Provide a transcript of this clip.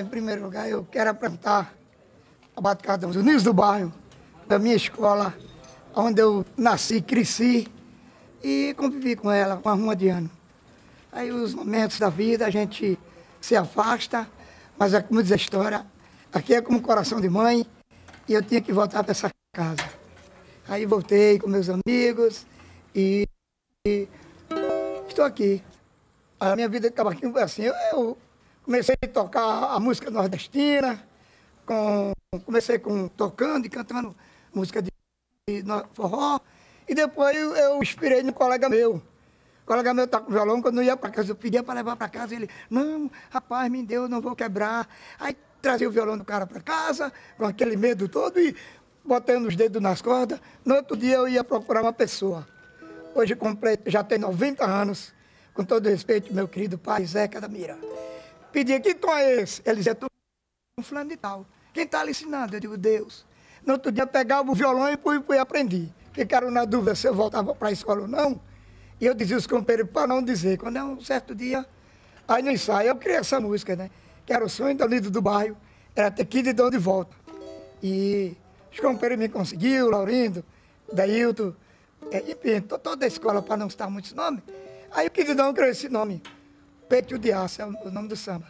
em primeiro lugar, eu quero apresentar a Batucada dos Unidos do Bairro, da minha escola, onde eu nasci, cresci e convivi com ela com uma de ano. Aí os momentos da vida a gente se afasta, mas é como diz a história, aqui é como coração de mãe e eu tinha que voltar para essa casa. Aí voltei com meus amigos e, e estou aqui. A minha vida estava aqui assim, eu, eu comecei a tocar a música nordestina, com, comecei com, tocando e cantando música de, de forró, e depois eu, eu inspirei no colega meu. O colega meu tá com violão, quando eu ia para casa, eu pedia para levar para casa, ele, não, rapaz, me deu, não vou quebrar. Aí trazia o violão do cara para casa, com aquele medo todo, e botando os dedos nas cordas. No outro dia eu ia procurar uma pessoa. Hoje completo, já tem 90 anos, com todo respeito, meu querido pai Zeca da Mira. Pedia, que tom é esse? Ele dizia, um fulano de tal. Quem está lhe ensinando? Eu digo, Deus. No outro dia pegava o violão e fui, fui aprendi. Ficaram na dúvida se eu voltava para a escola ou não. E eu dizia os companheiros para não dizer. Quando é um certo dia, aí no ensaio, eu criei essa música, né? Que era o sonho do Unido do Bairro, era ter que de onde volta. E os companheiros me conseguiu, Laurindo, Dailton, é, enfim, toda a escola, para não citar muitos nomes. Aí o Quididão criou esse nome. Peito de Aço é o nome do samba.